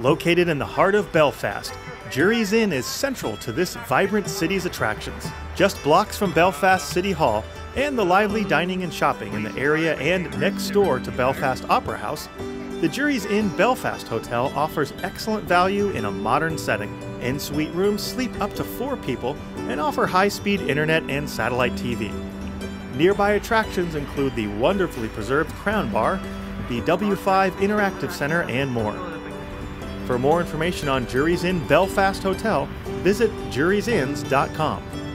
Located in the heart of Belfast, Jury's Inn is central to this vibrant city's attractions. Just blocks from Belfast City Hall and the lively dining and shopping in the area and next door to Belfast Opera House, the Jury's Inn Belfast Hotel offers excellent value in a modern setting. In suite rooms sleep up to four people and offer high speed internet and satellite TV. Nearby attractions include the wonderfully preserved Crown Bar, the W5 Interactive Center, and more. For more information on Jury's Inn Belfast Hotel, visit jurysinns.com.